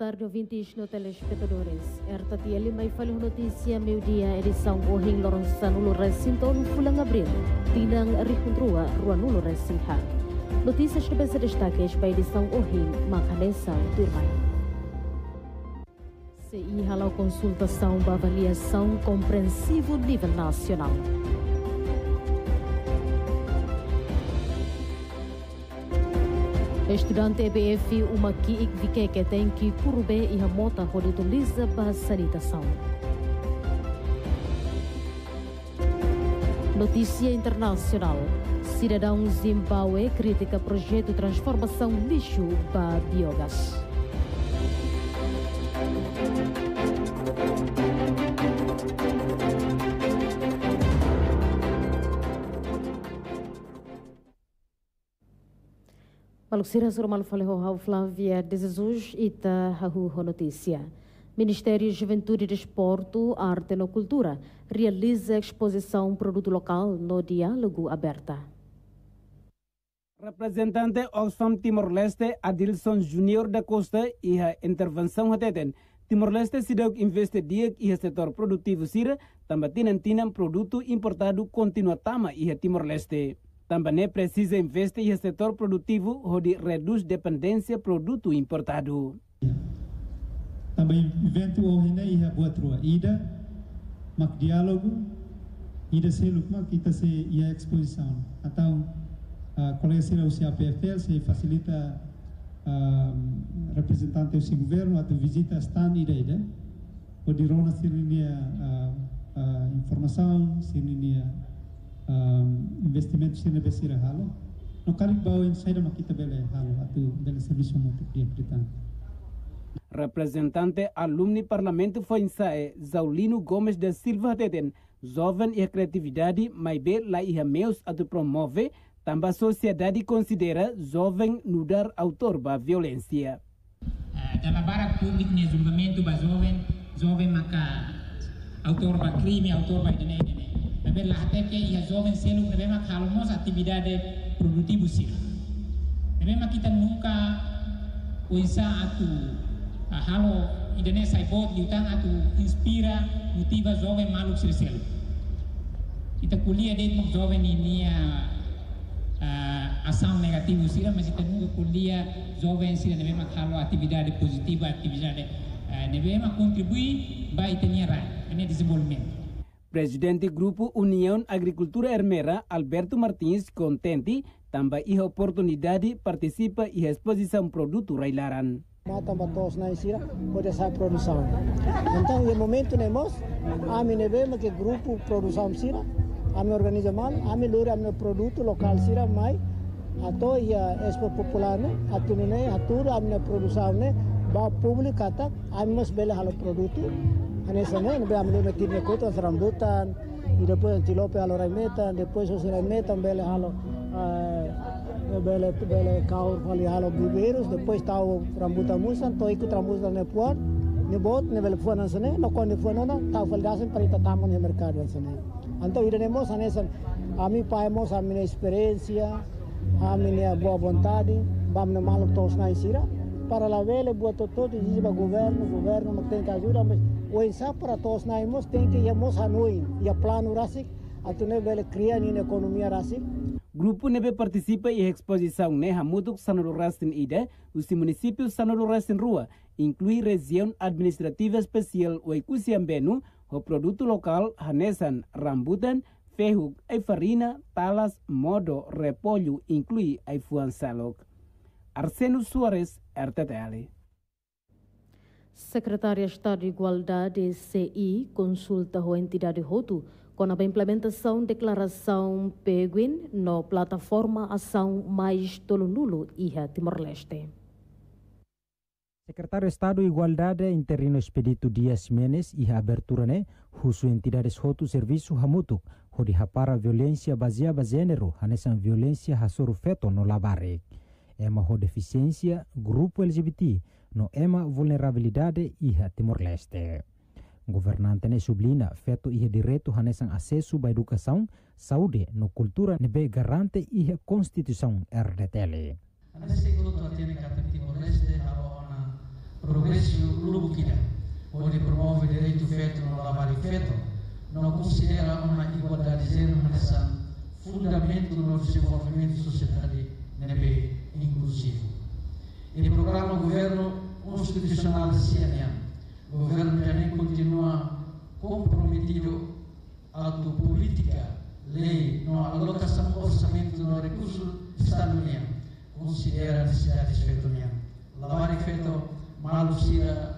Tarde, ouvintes no telespectadores. Tieli mai falho notícia meio-dia edição Ohing Lorenzanulo Recinto no Fulang Abril. Tinang Rihundrua Ruanulo Resinha. Notícias que pensa destaques para a edição Ohing Macanesa Turmai. CI halau consultação para avaliação compreensivo nível nacional. Estudante EBF uma que ikvike que tem que curube e a mota utiliza para sanitação. Notícia internacional. Cidadão Zimbabwe critica projeto transformação lixo para biogás. Maluxira Surmal Faleho Flávia de Jesus Ita Hahu Notícia. Ministério de Juventude e Desporto, Arte e Cultura realiza exposição produto local no Diálogo Aberta. Representante Oxfam Timor-Leste Adilson Junior da Costa e a intervenção hateten Timor-Leste se deu investir e o setor produtivo sira também tinam produto importado continua tama e Timor-Leste. Também é precisa investir em setor produtivo onde reduz dependência produto importado. Também evento hoje né ia buat rua ida mak diálogo ida seluk mak kita se ia exposição. Então a colega sira o CAPFL se facilita uh, representante do governo atau visita stand ida ida. Pode rona sirinia uh, uh, informação sirinia um, investimento sini besira halo no kali bawa inside makita bele halo atu bele serviço muito dia britan Representante alumni parlamento foi insae Zaulino Gomes da Silva Teten, jovem e a criatividade, mas bem lá e meus a promove, também a sociedade considera jovem nudar autor da violência. Dalam barak publik ni julgamento ba jovem, jovem maka autor ba crime, autor ba dene dene. Nabe la que ia jovem selu nabe mak halmos atividade produtivo sila. Nabe mak kita nunca uisa atu halo idene sai bot liutang atu inspira motiva jovem maluk sila selu. Kita kuliah det mak jovem ini uh, asam negativo sila mas kita nunca kuliah jovem sila nabe mak halo atividade positiva atividade uh, nabe mak contribui ba itania rai. Ini desenvolvimento. Presidente Grupo União Agricultura Hermera, Alberto Martins, contente, também a oportunidade participa e exposição produto railaran. Mata batos na isira, pode ser produção. Então, no momento nemos, a mim neve que grupo produção sira, a mim organiza mal, a mim lura a produto local sira mai, atau ia expo popular ne, atu ne, atur a mim produção ne, público kata, a mim mas bela halo produto, Ane sana nabe amle me tirne kota rambutan y después antilope halo raimetan después os raimetan bele halo bele bele kaur fali halo viveros después tau rambutan musan to ikut rambutan ne puan ne bot ne bele puan sana no kon ne puan no tau fal dasen parita tamon ne mercado sana anto iremos ane san ami paemos a minha experiência a minha boa vontade vamos ne malo tos na isira para la vele buat todo e diz governo governo não tem que ajuda mas o insa para todos nós tem que irmos hanoi e a plano rasik atune vele criar em economia rasik Grupo nebe participa em exposição ne hamutuk sanolo rastin ide, os municípios sanolo rastin rua, inclui região administrativa especial o Ikusiambenu, o produto local hanesan rambutan, ferro, e farina, talas, modo, repolho, inclui a fuansalok. Arseno Soares, RTTL. Secretária de Estado de Igualdade, CI, consulta a entidade Roto com a implementação declaração Peguin na plataforma Ação Mais Tolunulo e Timor-Leste. Secretário de Estado de Igualdade interino Expedito Dias Menes e abertura né, husu entidades Roto serviço hamutuk, hodi hapara violência baseada gênero, hanesan violência hasoro feto no labarek. Ema ho deficiência, grupo LGBT, no ema vulnerabilidade iha Timor-Leste. Governante ne sublina feto iha direito hanesan acesso à educação, saúde, no cultura nebe garante iha constituição RDTL. Ane seguro tu atene kata Timor-Leste haro ona progresso lubukida, onde promove direito feito no lavare feito, não considera uma igualdade zero nessa fundamento no desenvolvimento da sociedade NB inclusivo. E programa governo constitucional CNN, o governo também continua comprometido à política, lei, na alocação do orçamento no recurso estado-união, considera a necessidade de união. Lavar feito mal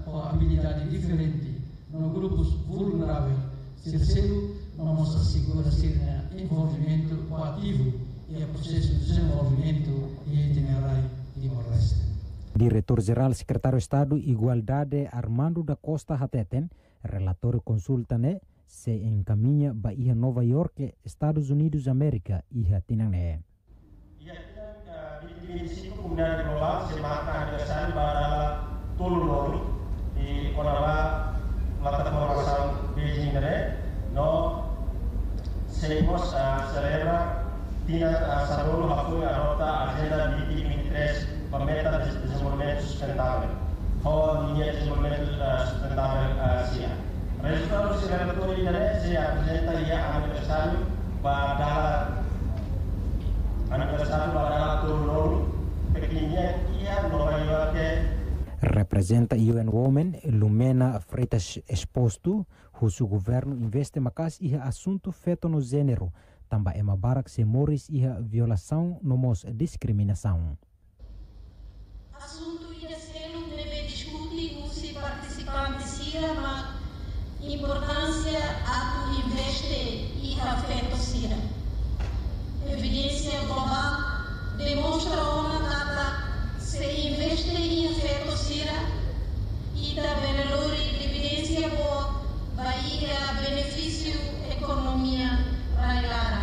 com habilidade diferente nos grupos vulneráveis. Terceiro, vamos assegurar ser envolvimento ativo e o processo de desenvolvimento e itinerário Timor-Leste. Diretor-Geral Secretário de Estado Igualdade Armando da Costa Hateten, relator consulta né, se encaminha Bahia Nova York, Estados Unidos América e 25 kemudian global semangat aniversário pada tulu lolu di Konaba plataforma Beijing né no seguimos a celebra tinha a apoio a nota agenda 2023 para meta de desenvolvimento sustentável com linha de desenvolvimento sustentável Asia. Resultado celebratório né se apresenta ia aniversário pada aniversário pada tulu lolu pequenininha ia Nova York representa UN Women Lumena Freitas exposto husu governo investe macas iha assunto feto no gênero tamba ema barak se moris iha violação nomos discriminação assunto iha selo deve discutir usi participantes sira ma importância atu investe iha feto sira evidência global demonstra ona data se investe em afeto sira e da beleluri evidência boa Bahia benefício economia railara.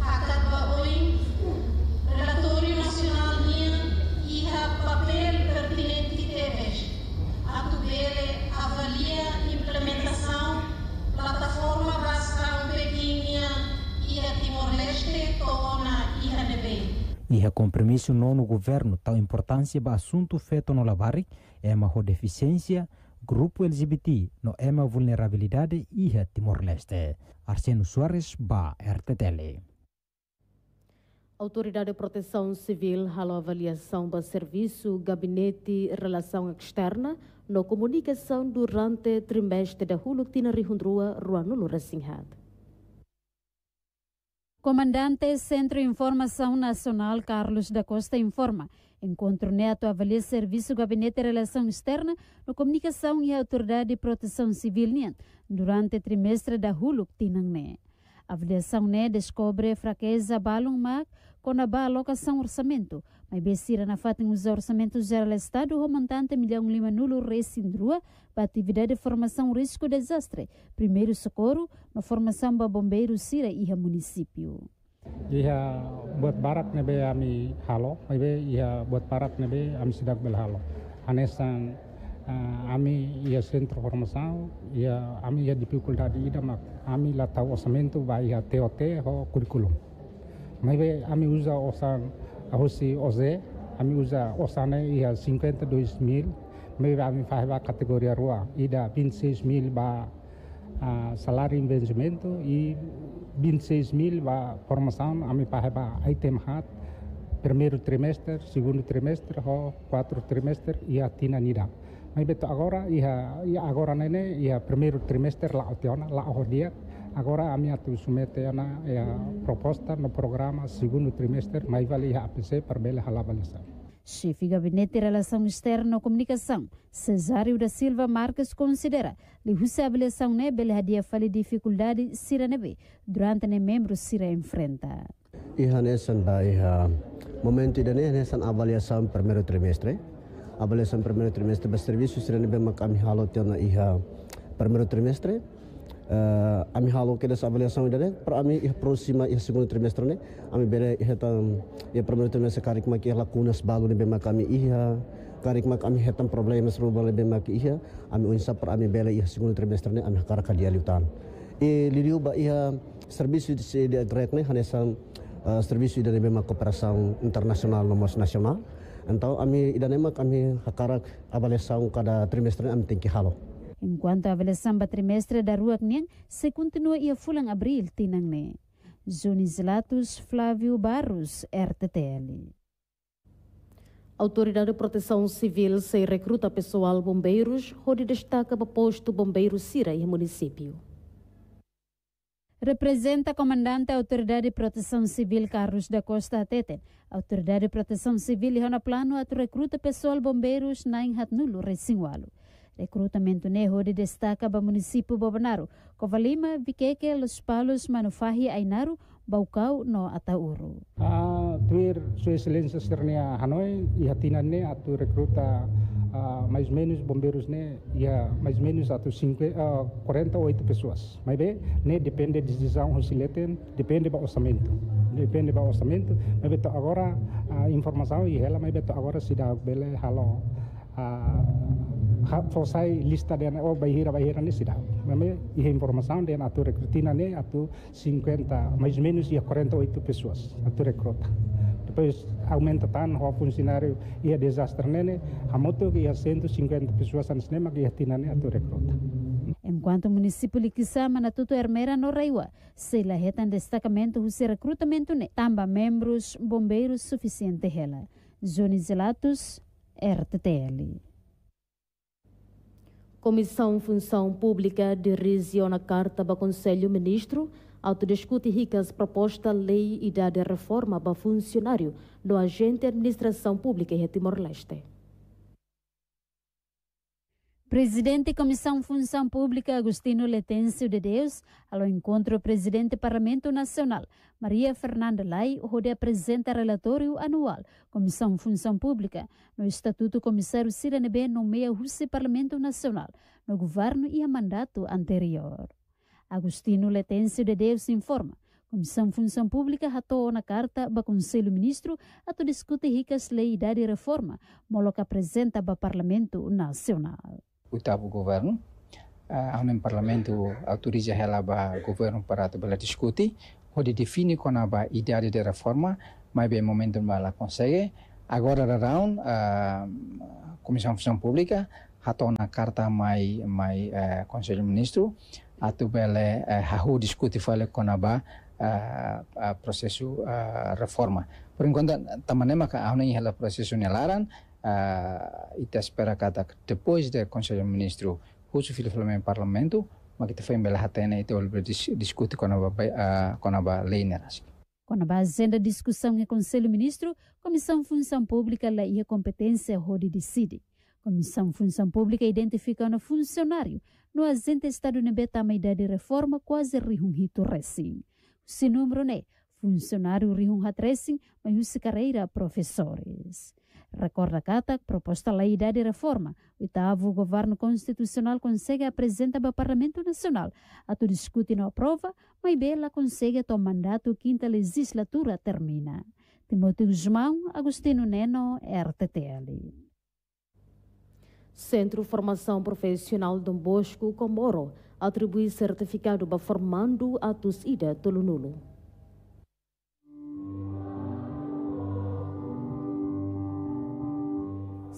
Acaba hoje relatório nacional minha e papel pertinente teves. Atubele avalia implementação plataforma basta pequena e a Timor-Leste tona e a nebe. E a compromisso nono governo tal importância ba assunto feito no lavari é uma deficiência grupo LGBT no é uma vulnerabilidade e a Timor-Leste. Arseno Soares ba RTTL. Autoridade de Proteção Civil halo avaliação do serviço Gabinete Relação Externa no comunicação durante trimestre da Hulutina Rihundrua Ruanulo Rasinghad. Comandante Centro Informação Nacional Carlos da Costa informa. Encontro neto avalia serviço Gabinete de Relação Externa no Comunicação e Autoridade de Proteção Civil durante o trimestre da Huluk Tinangne. A avaliação né descobre fraqueza balong mag com a alocação orçamento, mas besira na fatem os orçamentos geral do Estado o montante milhão lima nulo recindrua para atividade de formação risco desastre, primeiro socorro, na formação para bombeiros Sira e município. Ia buat barat nebe ami halo, ibe ia buat barat nebe ami sidak bel halo. Anesan uh, ami ia centro formação, ia ami ia dificuldade ida mak ami la tahu orçamento ba ia TOT ho curriculum. Mas ami usa orçan ahosi oze, ami usa orçane ia 52 mil, mas ami faz ba categoria rua, ida 26 mil uh, salário investimento e 26 mil ba formação. Ami pahe ba item hat primeiro trimestre, segundo trimestre, ho quatro trimestre e a tina nida. Mas agora ia agora nene ia primeiro trimestre la otiona la dia agora ami atu sumete ana ia proposta no programa segundo trimestre mai vale ia APC per bela halabalesa. Chefe Gabinete de Relação Externa e Comunicação, Cesário da Silva Marques, considera que a avaliação né bela fale dificuldade sira nebe durante ne membro sira enfrenta. Iha nesan ba iha momento ida ne nesan avaliação primeiro trimestre. Avaliação primeiro trimestre ba serviço sira nebe makami halo tiona iha primeiro trimestre. Uh, ami halo ke desa avaliação ida ne para ami iha próxima iha segundo trimestre ne ami bere iha tam iha primeiro trimestre karik maki iha lacunas balu nebe makami iha karik mak ami hetam problemas ruba lebe maki iha ami unsa para ami bere iha segundo trimestre ne ami karaka dia liutan. E liliu ba iha serviço de de grek ne hanesan uh, serviço de nebe mak cooperação internacional nomos nacional Então, ami idanema kami hakarak avaliação cada trimestre ami tem que halo. Enquanto a avaliação ba trimestre da rua Kniang se continua ia fulang abril tinang ne. Zunis Latus Flávio Barros, RTTL. Autoridade de Proteção Civil se recruta pessoal bombeiros, onde destaca para posto bombeiro Sira e município. Representa comandante da Autoridade de Proteção Civil Carlos da Costa Teten. Autoridade de Proteção Civil e plano a recruta pessoal bombeiros na Inhatnulo, Recingualo. Recrutamento neho de destaca para município Bobanaro. Covalima, Viqueque, Los Palos, Manufahi, Ainaru, Baucau, no Atauro. Ah, tuir Sua Excelência Sernia Hanoi, e hatinan ne atu recruta uh, mais menos bombeiros né ia mais menos até 50 uh, 48 pessoas mas bem né depende de decisão rosileten depende do orçamento depende do orçamento mas beto agora a uh, informação e ela mas beto agora se dá bele halo uh, fosai lista den oh bahira bahira ni sida mame e informação den atu recrutina ne atu 50 mais menos ia 48 pessoas depois aumenta tan o funcionário ia desastre nene hamoto que ia 150 pessoas no cinema ia tinane atu recruta. Enquanto o município na Tuto Hermera no Reiwa, se destacamento o recrutamento ne tamba membros bombeiros suficiente hela. Zoni Zelatus, RTTL. Comissão Função Pública dirige a carta para Conselho Ministro autodiscute ricas proposta lei e dá de reforma para funcionário do agente de administração pública em Timor-Leste. Presidente da Comissão Função Pública Agostino Letêncio de Deus, ao encontro do Presidente do Parlamento Nacional, Maria Fernanda Lai, onde apresenta relatório anual Comissão Função Pública, no Estatuto Comissário Ciranebe nomeia o Parlamento Nacional, no governo e a mandato anterior. Agostino Letêncio de Deus informa. Comissão Função Pública ratou na carta para Conselho Ministro a discute ricas lei de reforma, molo que apresenta para Parlamento Nacional. O oitavo governo, uh, ao Parlamento autoriza ela para governo para tabela discutir, onde define com a ideia de reforma, mas bem momento ela consegue. Agora, around, a uh, Comissão Função Pública ratou na carta mai mai uh, Conselho Ministro, atu bele uh, hahu diskuti fale konaba uh, uh, prosesu uh, reforma. Por enquanto, tamane maka auna i hala prosesu nelaran, uh, ita espera kata depois do Conselho Ministro husu fili fili parlamento, maka ita fai bela hatene ita olbe dis, diskuti konaba uh, konaba lei nerasi. Com a base da discussão em Conselho Ministro, Comissão Função Pública lá a competência onde decide. Comissão Função Pública identifica no funcionário no agente Estado nebeta a ideia de reforma quase rihung hito racing. Se número né, funcionário rihung hat racing, mas carreira professores. Recorda Cata, proposta lei de reforma, oitavo governo constitucional consegue apresentar para o Parlamento Nacional. A tu discute não aprova, mas bela consegue tomar mandato quinta legislatura termina. Timóteo Guzmão, Agostino Neno, RTTL. Centro Formação Profissional Dom Bosco Comoro atribui certificado para formando atos ida Tolunulo.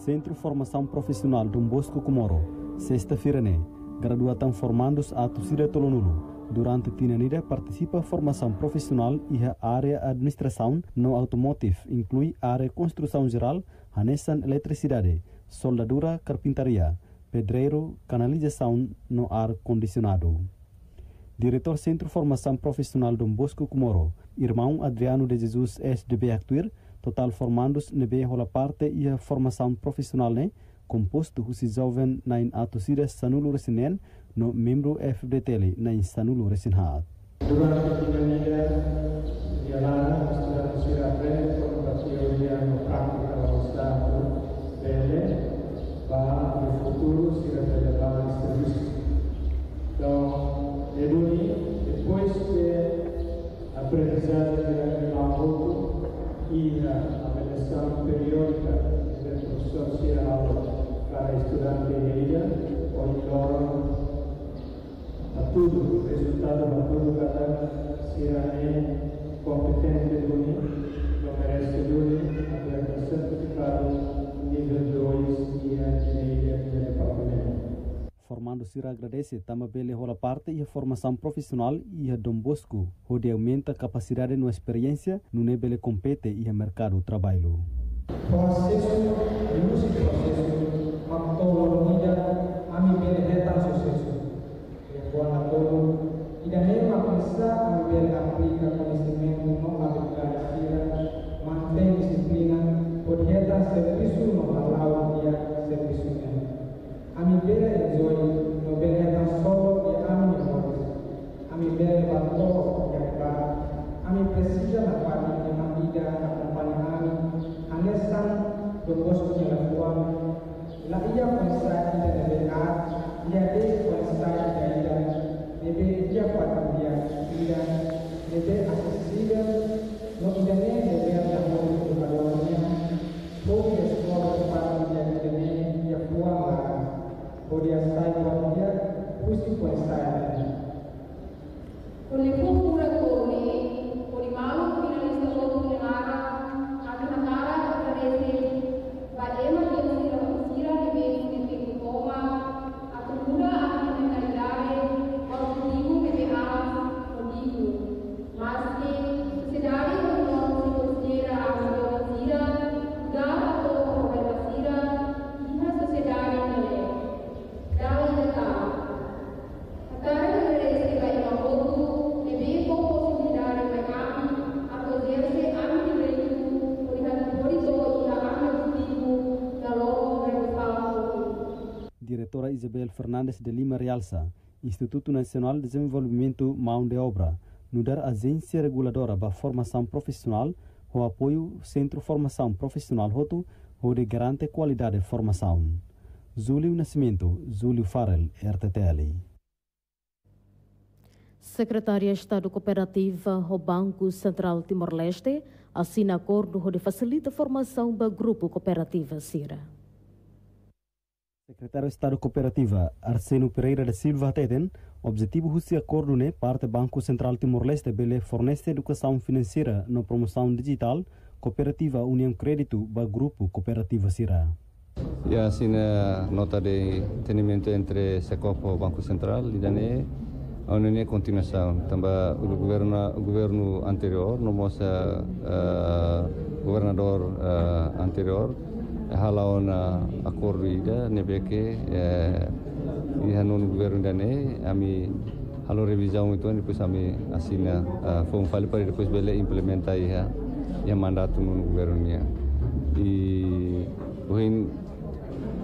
Centro Formação Profissional Dom Bosco Comoro, sexta-feira, né? Graduatam formandos atos ida Tolunulo. Durante Tinanida participa formação profissional e a área administração no automotive, inclui área construção geral, Hanessan eletricidade, soldadura carpintaria, pedreiro, canalização no ar condicionado. Diretor Centro Formação Profissional Dom Bosco Comoro, irmão Adriano de Jesus SDB Actuir, total formandos nebe rola parte e a formação profissional ne, composto husi jovem na in atusira sanulu resinen no membro FDTL na in sanulu. Durante a pandemia, vermelha, oricórnio, a tudo, o resultado da tudo cada sirane competente do mundo, que oferece do UNI, aberta certificado nível 2 e a direita de departamento. formando se agradece também pela parte e a formação profissional e a Dom Bosco, onde aumenta a capacidade e experiência no nível compete e a mercado do trabalho. Processo de Fernandes de Lima realça, Instituto Nacional de Desenvolvimento Mão de Obra, no dar agência reguladora para formação profissional, o apoio Centro Formação Profissional Roto, onde garante qualidade de formação. Zúlio Nascimento, Zúlio Farel, RTTL. Secretária de Estado Cooperativa do Banco Central Timor-Leste assina acordo onde facilita a formação do Grupo Cooperativa Cira. Secretário de Estado Cooperativa Arseno Pereira da Silva Teten, objetivo desse acordo né parte Banco Central Timor-Leste bele fornece educação financeira na promoção digital Cooperativa União Crédito para Grupo Cooperativa Cira. E assim a nota de entendimento entre o Banco Central e a União é continuação. Também o governo o governo anterior, no nosso uh, governador uh, anterior, halau na acordo ida nebeke uh, e no governo daí ami halau revisão itu depois ami assina uh, foi um falho para depois bele implementar ia ia mandato no governo nia. E Uhin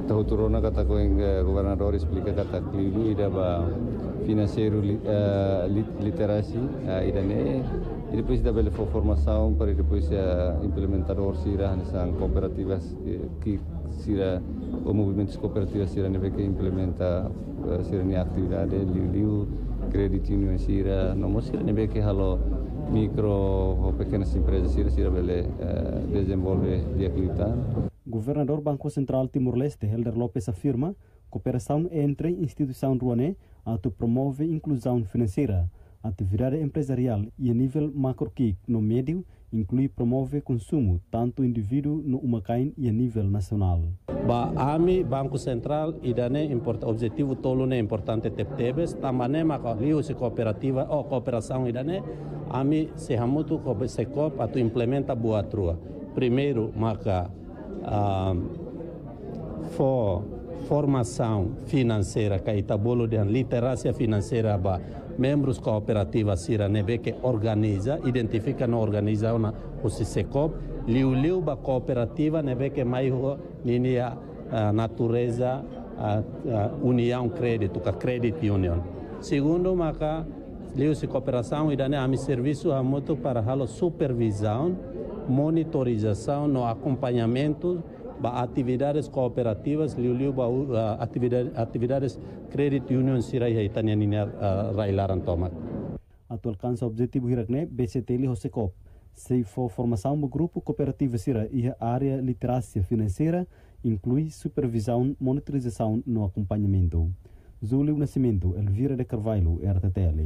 tahu turuna kata ko yang gobernador explica kata klidu ida ba financeiro li, uh, literasi uh, ida ne e depois da bela formação para depois uh, implementador sira nessas cooperativas que sira o movimento cooperativas sira ne que implementa uh, sira ne atividade liu credit union sira. No mo sira ne que micro ou pequenas empresas sira sira bele uh, desenvolve dia Governador Banco Central Timor-Leste, Helder Lopes, afirma cooperação entre instituição ruané auto promove inclusão financeira, atividade empresarial e a nível macro que no médio inclui promove consumo tanto indivíduo no Umacain e a nível nacional. Ba ami Banco Central idane import objetivo tolo ne importante teptebes tamane maka liu se cooperativa ou cooperação idane ami se hamutu se cop atu implementa boa trua. Primeiro maka um, for formação financeira que itabolo de literacia financeira ba membros cooperativa sira nebe que organiza identifica na organiza una o SISECOP. Liu liu cooperativa nebe que mai ho ninia uh, natureza uh, união crédito ka credit union. Segundo maka liu cooperação idane ami serviço a moto para halo supervisão monitorização no acompanhamento ba atividades cooperativas liu liu ba atividades atividades credit union sirai haitania nina uh, railaran tomat Atu alcança o objetivo hirakne BCT li Hosecop se for formação do grupo cooperativo sira e a área literacia financeira inclui supervisão monitorização no acompanhamento. Zúlio Nascimento Elvira de Carvalho RTTL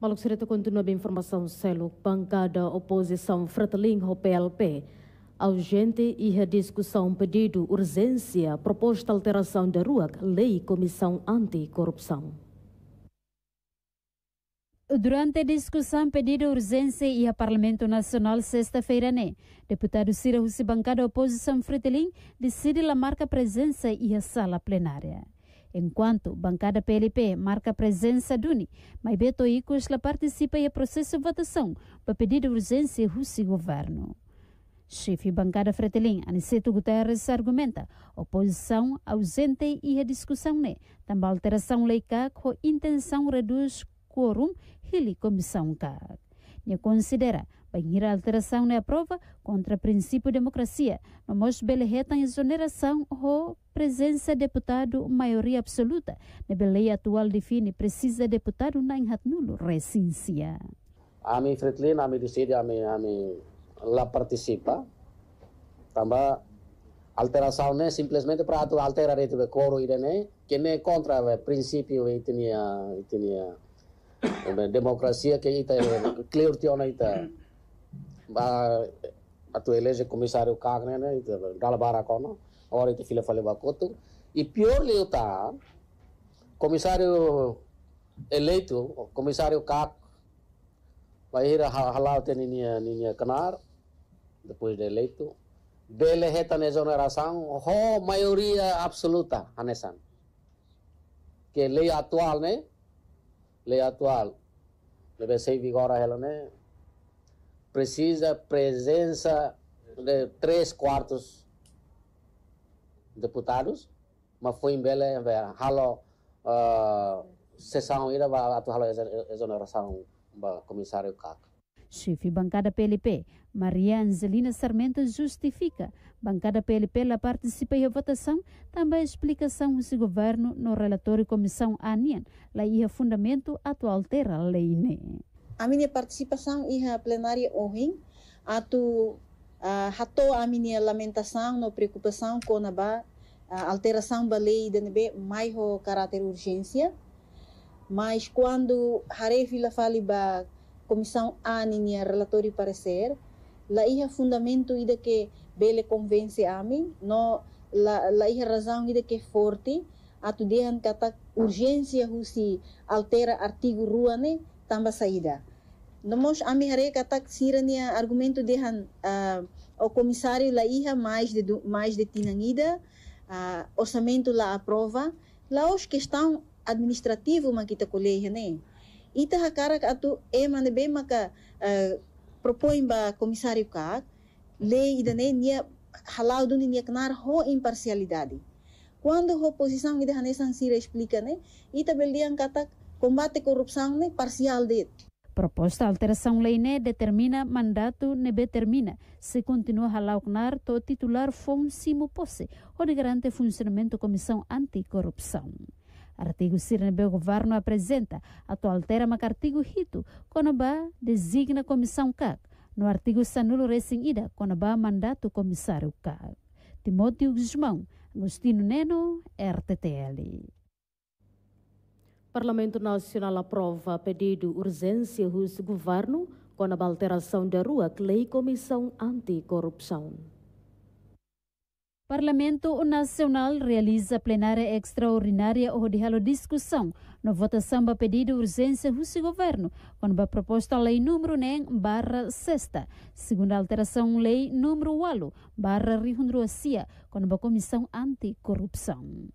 Maluk continua a informação selo bancada oposição Frateling PLP Urgente e a discussão pedido urgência proposta alteração da RUAC, Lei Comissão Anticorrupção. Durante a discussão pedida urgência e a Parlamento Nacional sexta-feira, né? deputado Russi bancada oposição Fretilin decide la marca presença e a sala plenária. Enquanto bancada PLP marca presença Duni, mas Beto Icos participa e processo de votação para pedir urgência Russi governo. Chefe bancada Fretilin, Aniceto Guterres, argumenta oposição ausente e a discussão né, também alteração leica com intenção reduz quórum hili comissão CAC. Nia considera banhir alteração na prova contra princípio de democracia, mas beleheta exoneração ou presença de deputado maioria absoluta. Na lei atual define precisa deputado na inhat nulo resciência. Ami Fretlin, ami decide, ami, ami la participa. Também alteração né? Simplesmente para alterar o coro irene, que é contra o princípio e tinha, tinha demokrasia ke ita clear tiona ita ba atu elege komisario kagne ne ita dala bara kono ora ita fila fale bakotu e pior leuta komisario eleito komisario kak vai ir halau te ninia ninia canar depois de eleito bele heta na exoneração ho maioria absoluta anesan que lei atual né? Lei atual. Deve ser em vigor ela né? Precisa presença de três quartos deputados mas foi em bela halo uh, sessão ira ba atu halo exoneração ba comissário CAC Chefe bancada PLP, Maria Angelina Sarmento justifica. Bancada PLP la participa em votação, também explicação do governo no relatório comissão ANIAN, lá ia fundamento atual terra lei né. A minha participação ia plenária hoje, atu uh, a minha lamentação, no preocupação com a ba, uh, alteração da lei de nebe mais o caráter urgência, mas quando harefi la fali ba comissão ANINIA relatório parecer, lá ia fundamento ida que bele convence a mim, no lá, lá ia razão ida que forte, atu dehan kata urgência husi altera artigo rua ne tamba saída. Nós ami hare kata sirania argumento dehan uh, o comissário lá ia mais de mais de tinangida, uh, orçamento lá aprova, lá os questão administrativo man kita colher né ita hakarak atu e mane be maka uh, propõe ba comissário kak lei idane nia halau duni nia kenar ho imparcialidade quando a oposição ida hanesan sira explica né ita beldian kata combate corrupção né parcial de. Proposta alteração lei ne determina mandato ne determina se continua a halaucnar to titular fonsimo posse onde garante funcionamento comissão anticorrupção. Artigo Sirnebe Governo apresenta, atual altera mak artigo hito, ba designa comissão CAC. No artigo Sanulo Racing Ida, ba mandato comissário CAC. Timóteo Guzmão, Agostino Neno, RTTL. Parlamento Nacional aprova pedido urgência do governo com a alteração da rua Lei Comissão Anticorrupção. Parlamento Nacional realiza plenária extraordinária onde há discussão na votação para pedido urgência do governo, quando a proposta lei número nem barra sexta, segundo a alteração lei número 8 barra rihundroacia, quando a comissão anticorrupção.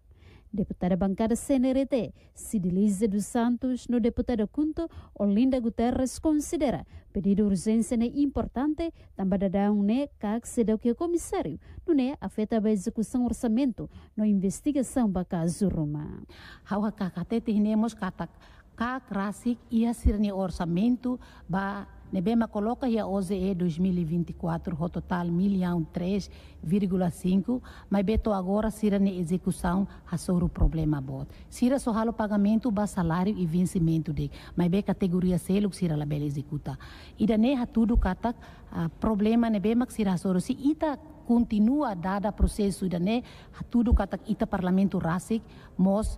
Deputada bancada CNRT, Sidilize dos Santos, no deputado Cunto, Olinda Guterres considera pedido urgência né importante, também dar um né que se que o comissário, não né afeta a execução orçamento, na investigação para caso Roma. Hawa kakate tinemos katak kak rasik ia sirni orçamento ba Nebema coloca a OZE 2024 o total milhão 3,5, mas beto agora sira na execução a sobre o problema bot. Sira só o pagamento ba salário e vencimento de, mas be categoria selo sira la bela executa. E da neha tudo kata uh, problema nebema sira soro si ita continua dada processo da ne tudo kata ita parlamento rasik mos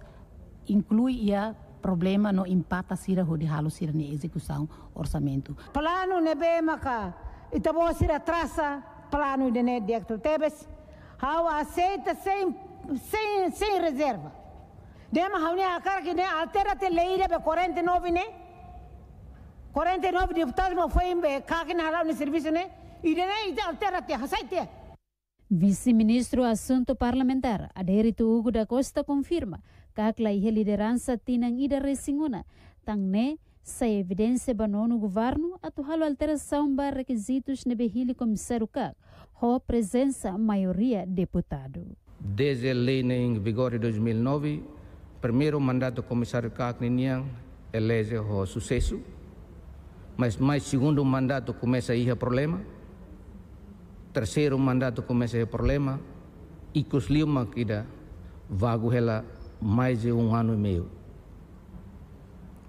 inclui a problema no impacta sira de halo sira ni execução orçamento. Plano ne be maka itabo sira trasa plano de net de Tebes, hau aceita sem, sem, sem reserva. Dema hau ne akar que ne altera te leira be 49 ne. 49 deputados não foi em caque na no serviço né? E de ne altera te hasaite. Vice-ministro Assunto Parlamentar, Aderito Hugo da Costa confirma que a liderança tinang ida resinguna, tang ne sa evidência banono governo atuhalo alteração ba requisitos ne behili comissário CAC, ho presença maioria deputado. Desde a lei em vigor de 2009, primeiro mandato comissário CAC Ninian elege o sucesso, mas mais segundo mandato começa a ir problema, terceiro mandato começa a problema e que os lima kida vago ela mais de um ano e meio.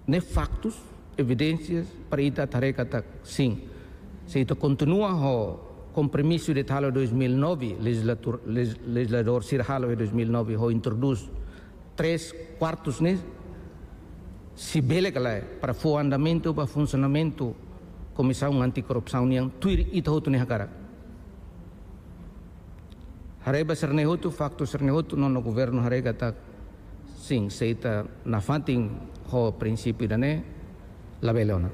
Ne factos, evidências para ita tarefa tak sim. Se itu continua o compromisso de talo 2009, legislator legislador Sir Halo de 2009 ho introduz três quartos ne se bele kala para o andamento para funcionamento comissão anticorrupção yang tuir ita hotu ne hakara. Hareba sernehutu faktu sernehutu nono governo harega tak sing seita na fating ho princípio dane la belona.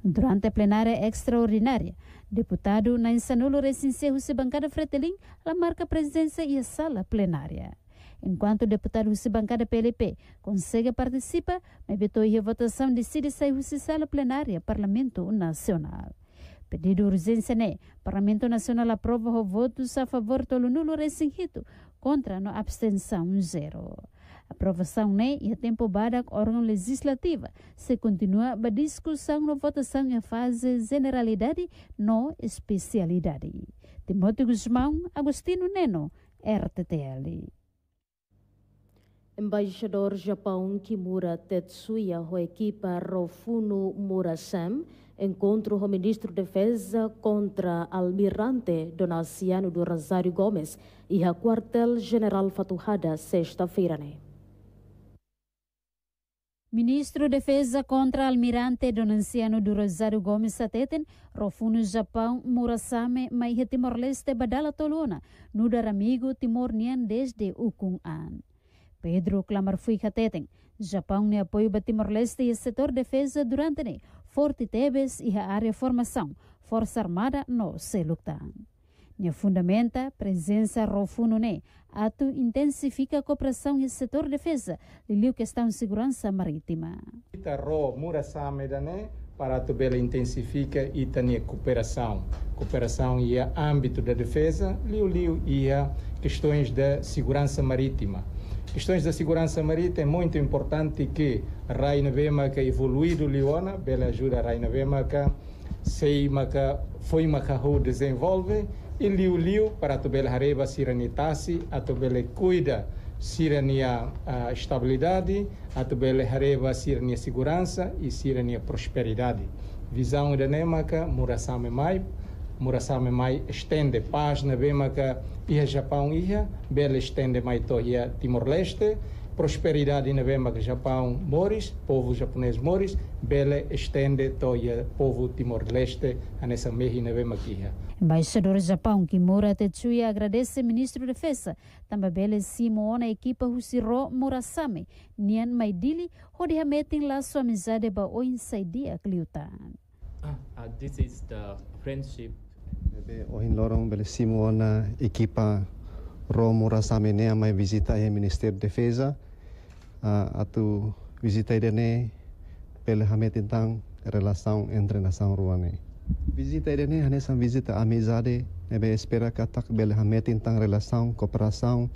Durante a plenária extraordinária, deputado na Insanulo recenseou se bancada Fretelim, marca presença e a sala plenária. Enquanto o deputado se bancada PLP consegue participar, mas vetou a votação decide sair se sala plenária Parlamento Nacional. Pedido urgência né, Parlamento Nacional aprova o votos a favor do nulo recingido, contra no abstenção zero. Aprovação né e a tempo para órgão legislativa se continua a discussão na votação em fase generalidade no especialidade. Timóteo Guzmão, Agostino Neno, RTTL. Embaixador Japão Kimura Tetsuya, equipa Rofuno Murasam, encontro o ministro de Defesa contra almirante Donaciano do Rosário Gomes e a quartel-general Fatuhada sexta-feira. Né? Ministro de Defesa contra almirante Donaciano do Rosário Gomes Sateten, Rofuno Japão Murasame, Maihe Timor-Leste Badala Tolona, Nudar Amigo Timor-Nian desde Ukung-An. Pedro Clamar Fui Hateten, Japão ne apoio a Timor-Leste e setor defesa durante ne Forte Tebes e a área formação, Força Armada no Seluctan. Ne fundamenta presença rofuno ne, ato intensifica a cooperação e setor defesa, liliu questão segurança marítima. Ita ro murasame dane para tu bela intensifica e tania cooperação. Cooperação e a âmbito da defesa, liu liu e a questões da segurança marítima. Questões da segurança marítima é muito importante que a Raina Vemaca evoluído Liona, bela ajuda a Raina Vemaca, sei maca foi macahu desenvolve e liu liu para siranitasi, a tu bela cuida sirania a estabilidade, a tu bela hareba sirania segurança e sirania prosperidade. Visão da Nemaca, Murasame Mai, Murasame Mai estende paz na Vemaca e Japão ia, bela estende mais toia Timor-Leste, prosperidade na Vema Japão Moris, povo japonês Moris, bela estende toia povo Timor-Leste, a nessa mehi na Kia. Embaixador Japão Kimura Tetsuya agradece ministro de Defesa, também bela Simona a equipa Husiro Murasame, Nian Maidili, onde hametin lá sua amizade ba o insaidia kliutan. Uh, this is the friendship Bebe ohin lorong bele Simona equipa Romo Rasamene mai visita e Ministério de Defesa atu visita idene pela hame tentang relação entre nação ruane. Visita idene hane sam visita amizade nebe espera katak bela hame tentang relação cooperação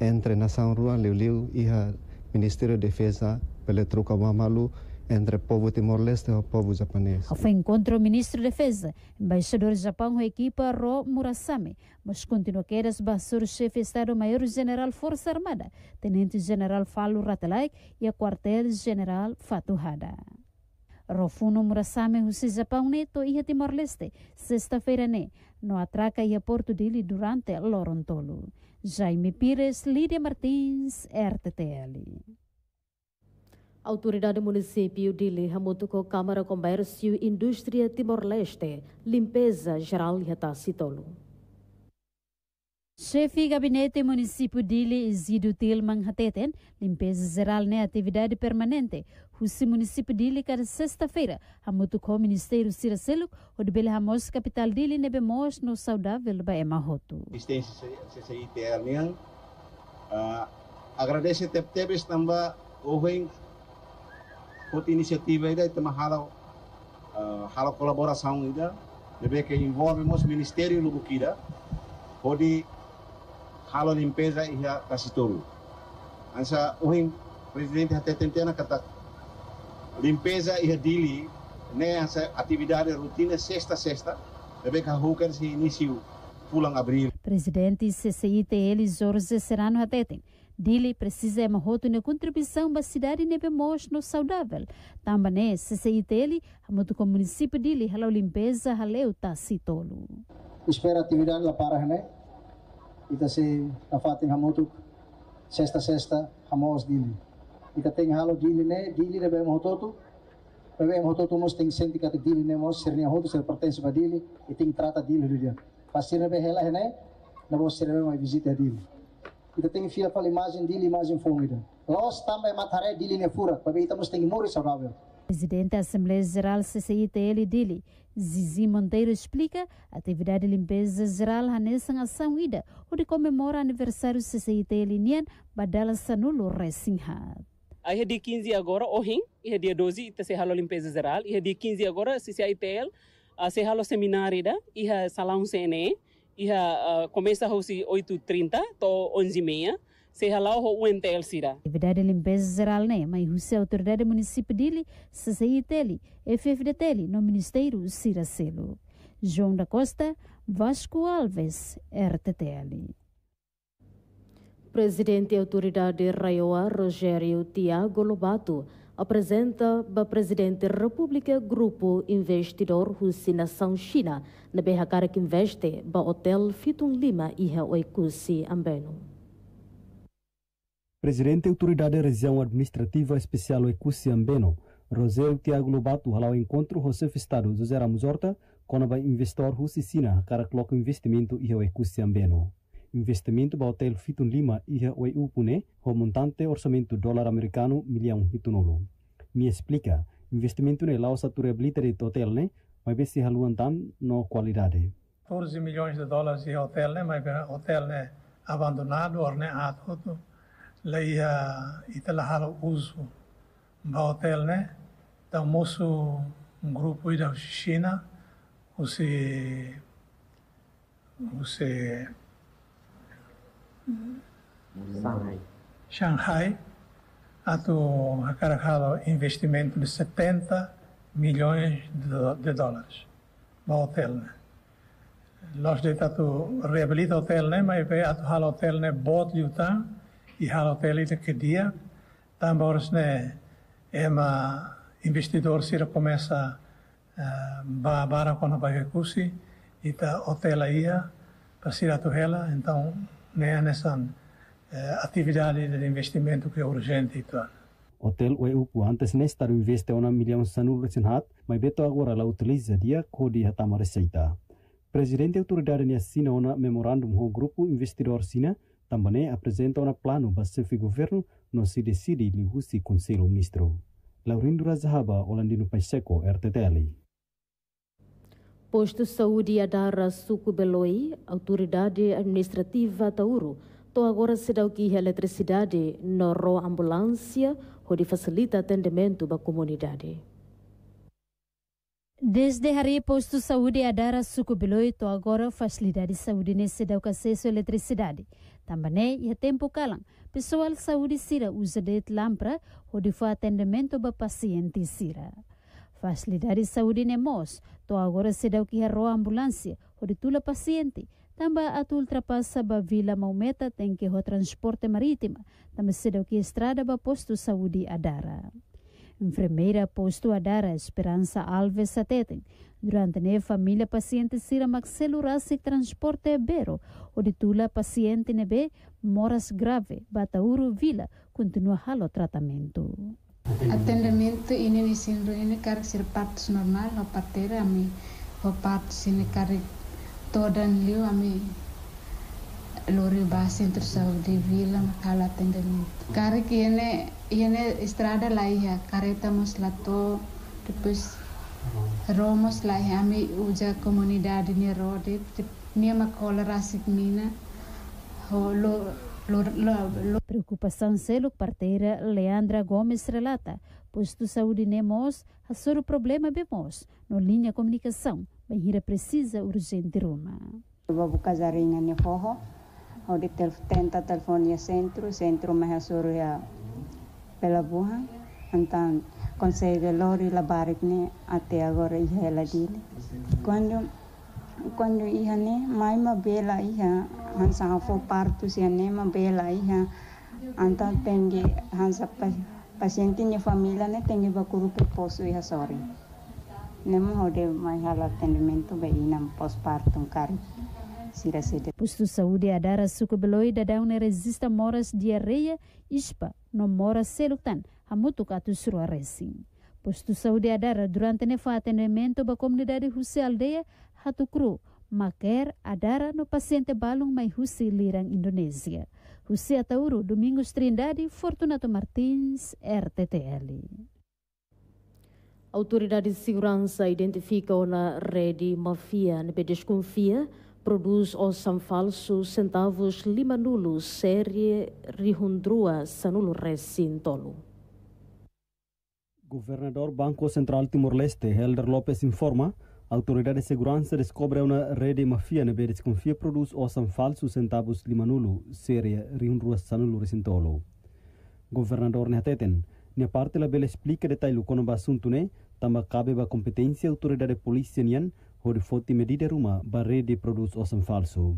entre nação ruan liu liu iha Ministério de Defesa pela troca mamalu entre o povo timor-leste e o povo japonês. Ao encontro o ministro de Defesa, embaixador do Japão, a equipa Ro Murasame, mas continua que era o chefe de Estado-Maior-General Força Armada, Tenente-General Falo Ratalai e a quartel-general Fatuhada. Rofuno Murasame, o Japão neto e Timor-Leste, sexta-feira ne, no atraca e a Porto dele durante Lorontolo. Jaime Pires, Lídia Martins, RTTL. Autoridade Município de Lihamutuco, Câmara Comércio Indústria Timor-Leste, Limpeza Geral Yatacitolo. Chefe Gabinete Município Dili Zido Tilman Hateten, limpeza geral na atividade permanente. O município Dili cada sexta-feira, hamutu com o Ministério Sira Seluk, o de Bele Hamos, capital Dili, nebe mos no saudável ba emahoto. Assistência CCITR niang, agradece tep tebes tamba ohen outra iniciativa ida tama halau halau colaboração ida, nebe que envolve Ministério Lubukida, pode halo limpeza iha kasitoru. Ansa uhing presidente hate tentena kata limpeza iha dili ne asa atividade rotina sexta sexta deve ka hukan si início pulang abril. Presidente CCITL Jorge Serrano Hateten. Dili precisa é uma na contribuição para a cidade nebemos no saudável. Também CCITL, a muito o município Dili, a limpeza, a leu tacitolo. Espera atividade lá para, né? ita si nafating hamutuk sesta sesta hamos dili ita ting halo dili ne dili ne bem hototu bem hototu mos ting senti kat dili ne mos serni hotu ser pertence pa dili iting trata dili dia pasti ne be hela ne na mos ser mai visita dili ita ting fila pal imagem dili imagem fongida los também matare dili ne fura. Pa ita mos ting muri saudável Presidente da Assembleia Geral CCITL Dili, Zizi Monteiro explica a atividade de limpeza geral nessa ação ida, onde comemora aniversário CCITL Nian Badala Sanulo Resinhat. Aí é dia 15 agora, ontem, e é dia 12, está se halo limpeza geral, e é dia 15 agora, CCITL, se halo seminário da, e é salão CNE, e uh, começa a 8h30 até 11h30, se halau ho UNTL sira. Atividade de limpeza geral né, mas o seu autoridade município dele, CCI tele, FFD tele, no Ministério Sira Selo. João da Costa, Vasco Alves, RTTL. Presidente da Autoridade Raioa, Rogério Tiago Lobato, apresenta o Presidente da República Grupo Investidor Nação China, na Berracara que investe para o Hotel Fitung Lima e a Oikusi Ambeno. Presidente da Autoridade Região Administrativa Especial Ecusi Ambeno, Rosel Tiago Lobato, ao encontro José Estado José Ramos Horta, com o investor Sina, para colocar investimento e o Ecusi Ambeno. Investimento o Hotel Fitun Lima e o EU Pune, o montante orçamento dólar americano milhão hitunolo. Me explica, investimento ne lao satu reabilita de hotel ne, mas bem se haluantan no qualidade. 14 milhões de dólares de hotel ne, mas hotel ne abandonado, orne tudo leia italahalo uso ba hotel né então moço um grupo da China você você Shanghai Shanghai atu acaracado investimento de 70 milhões de, de dólares. Ba hotel né? Nós de tatu reabilita hotel né? Mas é atu halo hotel né? Bot liutan i hotel que dia. Também né? É uma investidor se começa uh, ba bara com a recurso e tá hotel aí para se atuela então né? Uh, atividade de investimento que é urgente então Hotel UEU antes nesta investe uma milhão sanu resinhat, mas beto agora la utiliza dia kodi hatama receita. Presidente da autoridade ne assina uma memorandum ho grupo investidor sina também apresenta um plano para o governo não se decide de o Conselho Ministro. Laurindo Razahaba, Olandino Paiseko, RTTL. Posto Saúde Adara Suku Beloi, Autoridade Administrativa Tauro, to agora se dá que a eletricidade no ambulância, onde facilita atendimento da comunidade. Desde hari posto saúde Adara Suku Beloi, to agora facilidade de saúde nesse dá acesso à eletricidade. Também, e tempo calang, pessoal saúde sira usa de lampra ou de atendimento para paciente sira. Facilidade de saúde nemos, to agora se dá o que a ambulância ou de tula paciente, também a tu ultrapassa ba vila maumeta tem que o transporte marítimo, também se dá o que estrada ba posto saúde adara. Enfermeira posto adara Esperança Alves Sateten, Durante a família paciente sira maxelurase transporte bero, o tula paciente nebe moras grave, batauro vila, continua halo tratamento. Atendimento ini ni sinro ini kar sir partes normal, no partera ami o partes ini kar lori ba centro saúde vila makala atendimento. Cara que ene ene estrada lá ia careta mos lato depois romos lá ia ami uja comunidade ni rode ni makola rasik mina. Ho lo lo lo Preocupação selo parteira Leandra Gomes relata, posto saúde nemos, a soro problema bemos, no linha comunicação, Bahira precisa urgente Roma. Babu casarinha ni forro, onde tel tenta telefonia centro, centro mais ya pela burra, então consegue lori labarik ni até agora ia ela dele. Quando quando ia ne mai ma bela ia hansa fo parto sia ne ma bela ia anta tengi hansa pa, paciente ni família ne tengi bakuru preposo ia sorry nemo hode mai hala atendimento be inam postpartum cari sira sede Posto saúde adara suku beloi dadau ne resista moras diarreia ispa no mora selutan hamutu katu. Posto saúde adara durante ne fa atendimento ba comunidade Husi aldeia hatu kru maker adara no paciente balung mai Husi lirang Indonesia. Husi Atauru, Domingos Trindade, Fortunato Martins, RTTL. Autoridade de segurança identifica na rede mafia nebe desconfia produz osam falso centavos lima nulo série rihundrua sanulo recintolo. Governador Banco Central Timor-Leste, Helder Lopes, informa Autoridade de Segurança descobre uma rede mafia na desconfia produz osam falsos centavos limanulo, série riunrua sanulo recintolo. Governador Nehateten, nia parte la bela explica detalhe quando o assunto ne, tamba cabe ba competência autoridade polícia nian, hori foti medida ruma ba rede produz osam falso.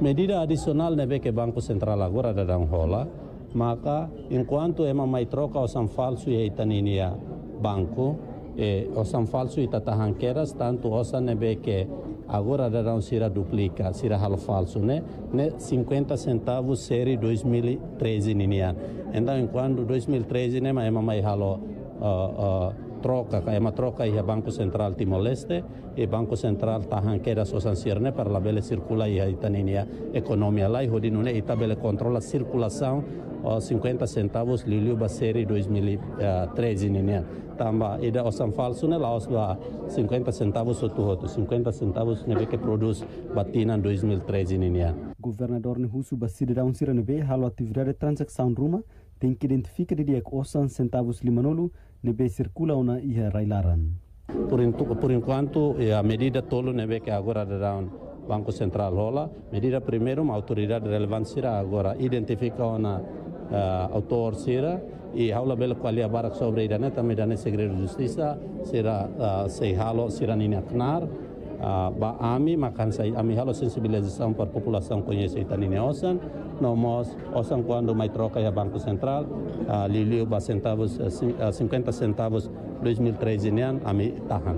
Medida adicional neve que Banco Central agora da rola, maka enquanto ema mai troca osam falso e itaninia banco, e osam falso ita tahanqueras tanto osa nebe que agora darão sira duplica sira halo falso né né 50 centavos série 2013 ninia então enquanto 2013 né mas mai halo uh, uh, troca é uma troca e Banco Central Timor-Leste e Banco Central tahanqueira sosan sirne para la bele circula e itaninia economia lá e hodinune ita bele controla a circulação uh, 50 centavos liliu ba série 2013 ninia tamba ida osam falso ne laos ba 50 centavos otu hotu 50 centavos nebe que produz batina 2013 ninia Governador Nehusu Basiri Daun Sira Nebe halo atividade transação ruma tem que identificar de dia osam centavos limanolo nebe circula una iha railaran. Por, por enquanto, a medida tolo nebe que agora da Banco Central rola, medida primeiro, uma autoridade relevante será agora identifica uma uh, autor será e aula bela qualia barak sobre ida também da segredo de justiça será uh, sei halo será nina knar ba ami makan sai ami. Halo sensibilização para a população conhecer itanine osan nomos osan quando mai troca a Banco Central. Uh, liliu ba centavos uh, 50 centavos 2013 nian ami tahan.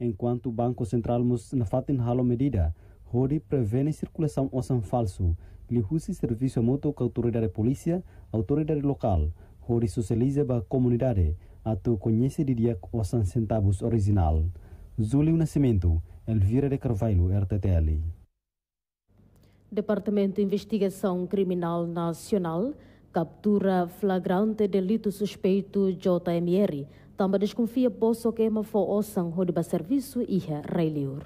Enquanto o Banco Central mus na fatin halo medida, hori prevene circulação osan falso, lihusi serviço moto com autoridade polícia, autoridade local, hori socializa ba comunidade, atu conhece de dia osan centavos original. Zulio Nascimento, Elvira de Carvalho, RTTL. Departamento de Investigação Criminal Nacional captura flagrante delito suspeito JMR. Também desconfia posso queima for osang hodiba serviço e reiliur.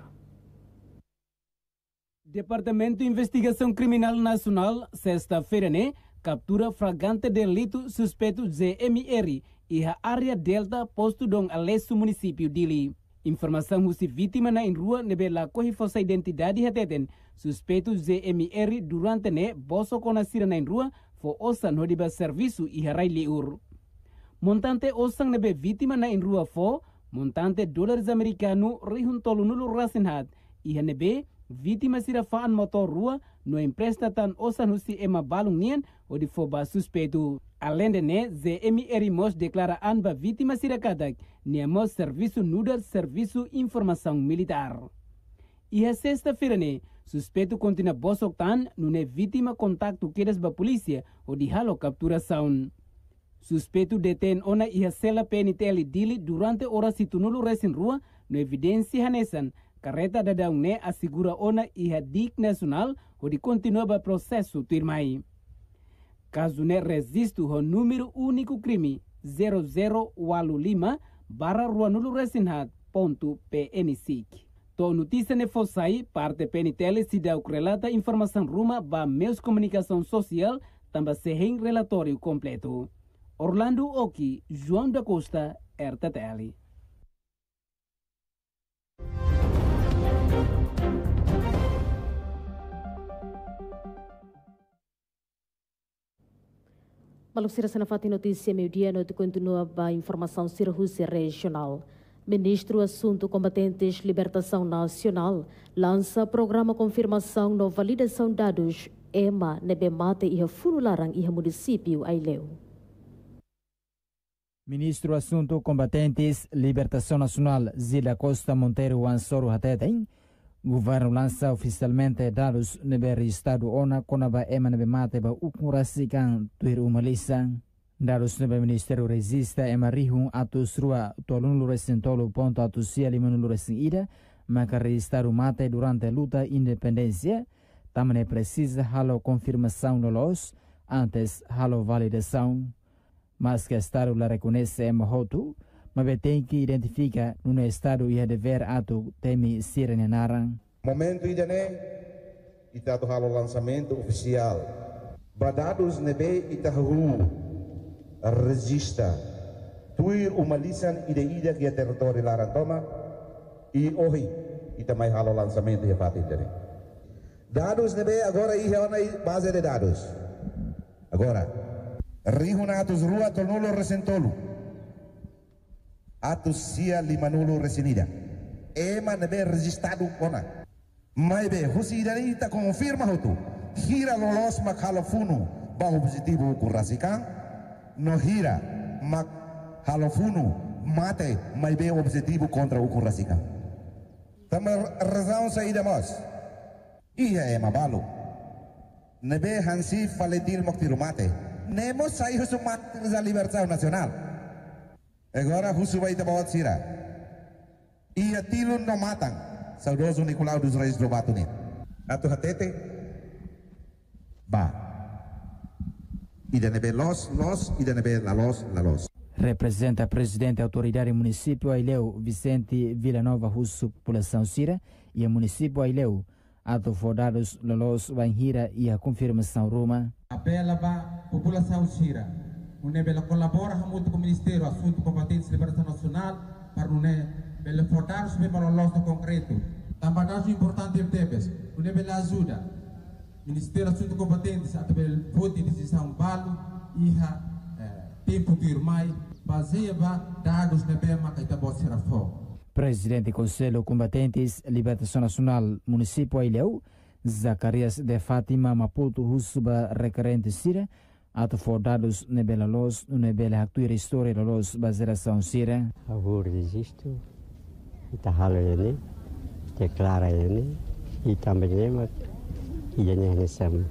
Departamento de Investigação Criminal Nacional, sexta-feira, né, captura flagrante delito suspeito ZMR e a área Delta posto dong alesso município dili. Informação husi vítima na rua nebe la corre fossa identidade reteten suspeito ZMR durante ne boso conhecida na rua fo osan hodiba serviço e harai liur. Montante osang nebe vítima na rua fo montante dólares americano rihun tolu nulu rasenhat e nebe vítima sira faan motor rua no empresta tan osan husi ema balung nien o de foba suspeito. Além de ne, ZMR Mos declara anba vítima sira kadak, niamos serviço nuda serviço informação militar. E a sexta-feira ne, suspeito continua bosok tan, nune vítima contacto queres ba polícia o de halo capturação. Suspeito detém ona e a cela PNTL dili durante horas situnulo resin rua no evidência hanesan careta dadang ne assegura ona iha dik nacional onde continua o processo tuirmai. Caso ne resisto o número único crime 0085 barra ruanulo resinhat ponto PNC. To notícia ne fossai parte PNTL se deu relata informação ruma ba meus comunicação social também se relatório completo. Orlando Oki, João da Costa, RTTL. Malu sira sana fati notícia meio dia no continua a informação sira Rússia regional. Ministro Assunto Combatentes Libertação Nacional lança programa confirmação no validação dados EMA nebemate e funularang e município Aileu. Ministro Assunto Combatentes Libertação Nacional Zila Costa Monteiro Ansoro Hateten Governo lança oficialmente dados nebe estado ona konaba ema nebe mate ba ukurasikan tuir umalisa. Dados nebe Ministério resista ema rihun atus rua tolun luresin tolu ponto atus sia liman luresin ida maka registrado mate durante luta independência também precisa halo confirmação no los antes halo validação. Mas que Estado la reconhece ema hotu, que identificar no Estado e dever ato temi sirene naran. Momento idane ita to halo lançamento oficial. Badados nebe ita hu registra tuir umalisan ide ida que território larantoma e ohi ita mai halo lançamento e fati idane. Dados nebe agora i é base de dados. Agora, rihunatus rua tolnulo resentolu. Atus sia limanulo resinida. Ema nebe registrado kona. Mai be, husida ita confirma. Hira lolos mak halofunu bahu positivo kurasikan. No hira mak halofunu mate mai be objetivo contra o kurasikan. Tama razão saída mas. Iya ema balu. Nebe hansi faletil moktirumate. Nemo sai husumat za libertação nacional. Agora husu vai tabawat sira. Iya tilun no matang. Saudoso Nicolau dos Reis do Bato ni. Ato hatete. Ba. Ida nebe los, los, ida nebe la los, la los. Representa presidente autoridade município Aileu Vicente Villanova Russo população Sira e o município Aileu ato fodados lolos banhira e a confirmação Roma. Apela para população Sira. Une bela colabora muito com o Ministério Assunto Competentes de Liberação Nacional para une bela fodados bem para o losto concreto. Também dados importante tebes. Une bela ajuda. Ministério Assunto Competentes até bela vote decisão balo e ha tempo firmai baseia dados na bema que está bom ser Presidente do Conselho Combatentes Libertação Nacional Município Ilhéu, Zacarias de Fátima Maputo Hussuba requerente Sira, ato for dados nebela los, nebela actuira história los baseração Sira. Avur registro, ita halo ini, declara ini, e também nema, e nem nesam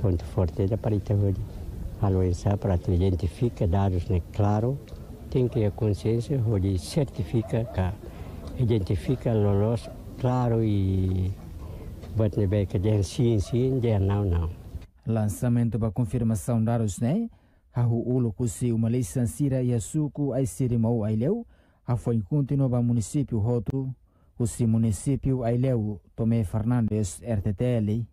ponto forte da parita hoje. Halo isso para tu identifica dados né claro, tem que a consciência onde certifica que identifica los claro e buat nebe que dia sim sim dia não não lançamento para confirmação dados né hahu ulo kusi uma licencia e suku ai sirimau ai leu a foi continuo para município hotu kusi município ai leu Tomé Fernandes RTTL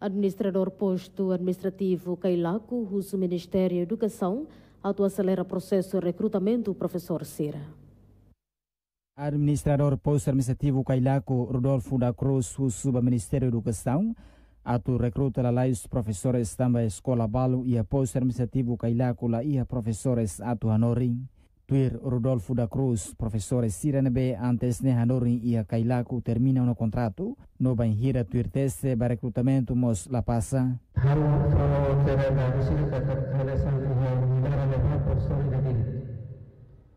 Administrador posto administrativo Cailaco, uso Ministério da Educação, autoacelera processo de recrutamento professor Cira. Administrador posto administrativo Cailaco, Rodolfo da Cruz, do Ministério da Educação, atu recruta lá os professores também escola Balo e a posto administrativo Cailaco lá e a professores atu Hanori. Tuir Rodolfo da Cruz, professores Siranebe antes ne Hanori e a Cailaco termina o contrato, no banhira tuir teste para recrutamento mos la passa.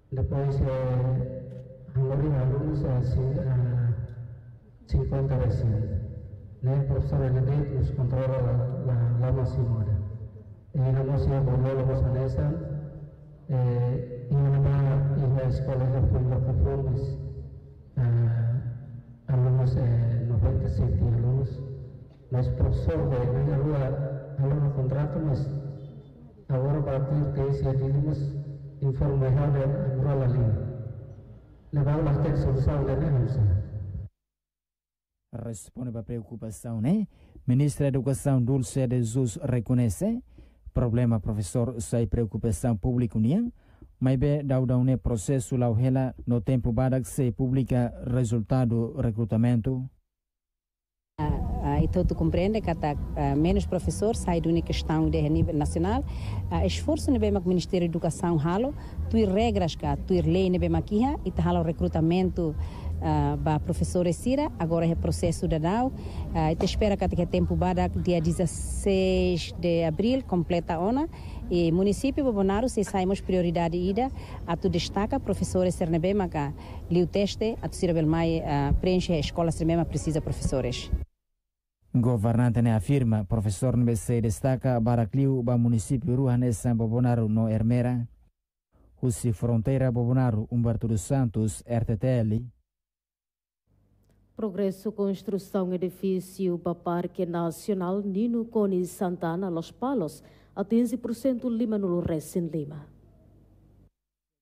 Depois, Hanori alunos a 50%. Lei professore Ledet nos controla la, la, la massimora. E la massima buonolo sanesa, e in una in una scuola che fu la performance, uh, alunos eh, 97 alunos, mas professor de minha rua aluno contrato, mas agora a partir de esse dia, mas informação de agora ali. Levar a ter solução de negócio. Responde para a preocupação, né? Ministra da Educação Dulce de Jesus reconhece problema professor sai preocupação pública união, mas be daudau ne processo lau hela no tempo badak se publica resultado recrutamento. Uh, e todo compreende que há uh, menos professores sai de uma questão de nível nacional uh, esforço ne bem Ministério da Educação halo tu regras que tu lei ne bem aqui e halo recrutamento uh, para professores Sira, agora é processo da. Uh, te espera que até tempo bada dia 16 de abril completa a ONA e município de Bonaro se saímos prioridade ida a tu destaca professores Cernebema que o teste a tu Sira Belmai uh, preenche a escola Cernebema precisa professores. Governante ne afirma, professor NBC destaca Baracliu ba município Ruhanesa Bobonaro no Hermera. Husi Fronteira Bobonaro Humberto dos Santos RTTL. Progresso Construção Edifício Parque Nacional Nino Coni Santana Los Palos a 15% Lima no Recém Lima.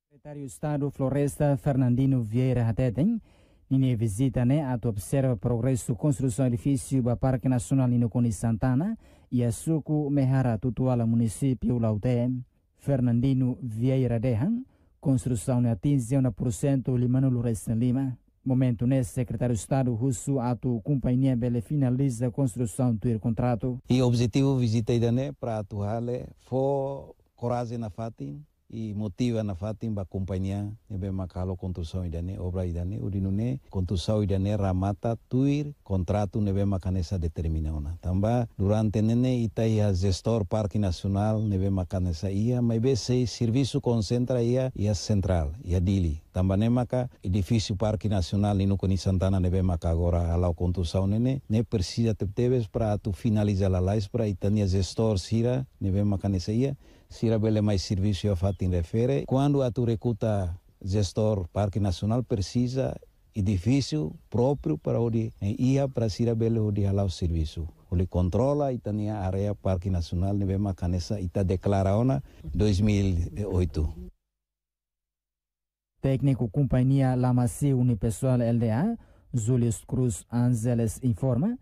Secretário de Estado Floresta Fernandino Vieira Hateten, Nini visita né, a observa progresso construção edifício para Parque Nacional Nino Coni Santana e a suco mehara tutuala município Lautem. Fernandino Vieira Dehan, construção a 15% Lima no Recém Lima. Momento nesse, secretário de Estado russo atu companhia bele finaliza a construção do contrato. E o objetivo visita idane para atuar for coragem na fatin e motiva na fatin ba companhia e bem macalo construção idane obra idane udinune construção idane ramata tuir contrato nebe macanesa determinada. Tamba durante nene ita ia gestor parque nacional nebe macanesa ia mas be se serviço concentra ia ia central ia dili também maka edifício Parque Nacional no Coni Santana nebe maka agora a la construção nene ne precisa te teves para tu finalizar a lais para itania gestor sira nebe maka nessa ia sira bele mais serviço a fatin refere. Quando a tu recuta gestor Parque Nacional precisa edifício próprio para onde ia para sira bele onde ala o serviço. Ele controla e tania área Parque Nacional nebe maka nessa ita declara ona 2008 Técnico Companhia Lamaci Unipessoal LDA, Julius Cruz Angeles informa,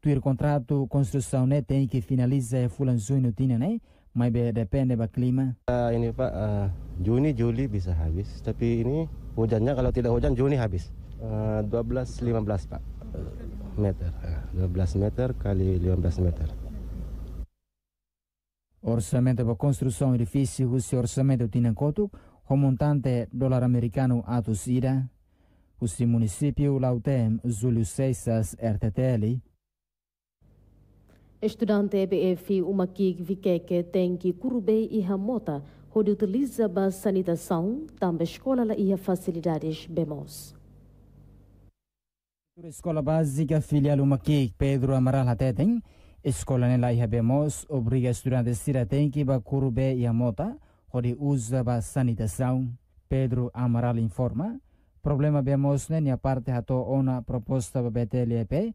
tuir contrato construção né tem que finalizar fulan junho tinha né, mas depende do clima. Uh, ini Pak, uh, Juni Juli bisa habis, tapi ini hujannya kalau tidak hujan Juni habis. Uh, 12-15 Pak uh, meter, uh, 12 meter kali 15 meter. Orçamento para construção edifício, o orçamento tinha coto, o montante dólar americano atos ira, o município Lautem, Júlio Seixas, RTTL. Estudante EBF uma que viqueque tem que curube e ramota, onde utiliza a sanitação, também escola e facilidades bemos. Escola Básica Filial Umaki Pedro Amaral Hateten, escola nela e bemos, obriga estudantes a tem que ba curube e ramota, onde usa a sanitação. Pedro Amaral informa, problema bemos a parte hato ona proposta ba BTLP,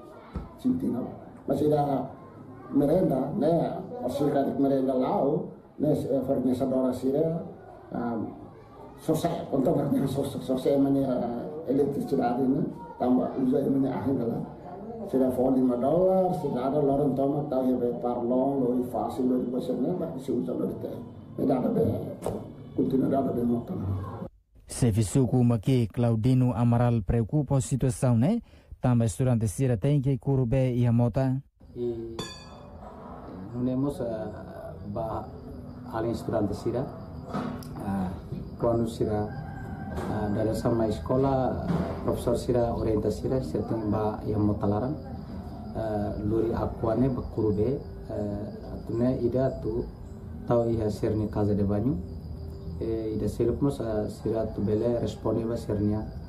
شفتينا ماشي لا مرينا لا الشركات merenda العاو nih فرني صدارة سيرة sosai untuk berpikir sosok sosai mana elektrik sudah ada ini tambah uzai mana akhir lah. Sudah fall lima dolar sudah ada lorong tomat tahu ya par long lori fasil lori besarnya tapi sudah lori teh. Tidak ada be kuntina ada be motor. Sefisuku maki Claudino Amaral preocupa situação, né? Também estudante Sira tem que curube e a mota. E temos uh, ba além estudante Sira, uh, quando Sira dari sama sekolah profesor sira orientasi sira sira ba yang motalaran uh, luri akuane bakurube uh, atune ida tu tau iha serni casa de banho e ida silupmos uh, sira tu bele responiva sernia uh,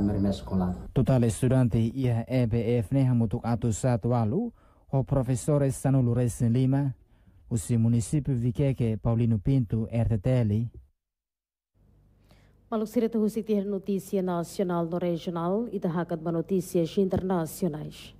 merina sekolah Total estudante ia EBF ne hamutuk atu satu walu o professores Sanulu Resin Lima, o município Viqueque Paulino Pinto RTTL. Maluk sirita husitir notícia nacional no regional e da notícias internacionais.